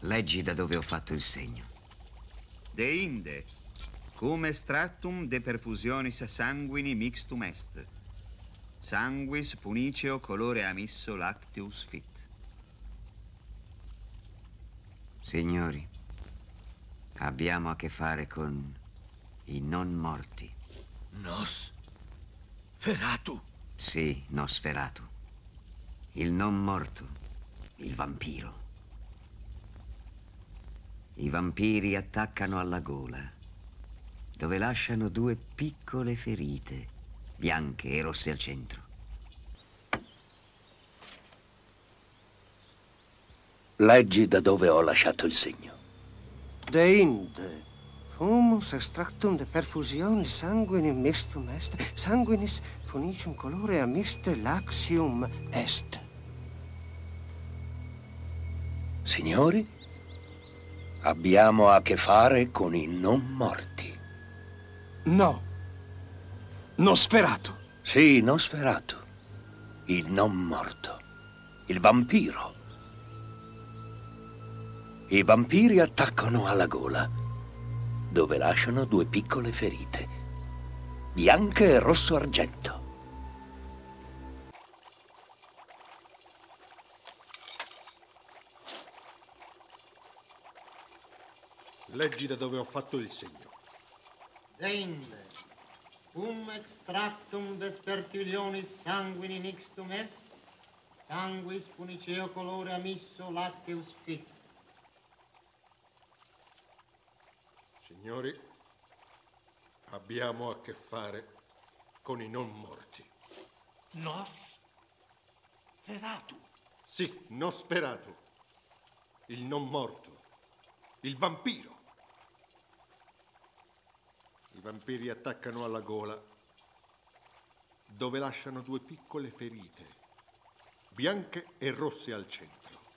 Leggi da dove ho fatto il segno. De inde, cum extractum de perfusionis sanguini mixtum est. Sanguis puniceo colore amisso lacteus fit. Signori, abbiamo a che fare con i non morti. Nos? Feratu? Sì, Nosferatu. Il non morto, il vampiro. I vampiri attaccano alla gola, dove lasciano due piccole ferite, bianche e rosse al centro. Leggi da dove ho lasciato il segno. De inde. Fumus extractum de perfusione sanguini mistum est, sanguinis funicium colore amiste laxium est. Signori, abbiamo a che fare con i non morti. No. Nosferatu. Sì, Nosferatu. Il non morto. Il vampiro. I vampiri attaccano alla gola, dove lasciano due piccole ferite, bianche e rosso argento. Leggi da dove ho fatto il segno. Deinde, cum extractum despertilionis sanguini nixtum est, sanguis puniceo colore amisso lacteus fit. Signori, abbiamo a che fare con i non morti. Nos? Feratu? Sì, Nosferatu. Il non morto. Il vampiro. Vampiri attaccano alla gola, dove lasciano due piccole ferite, bianche e rosse al centro.